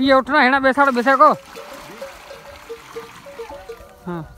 ये उठना है ना बेसाड़ बेसा को। हाँ।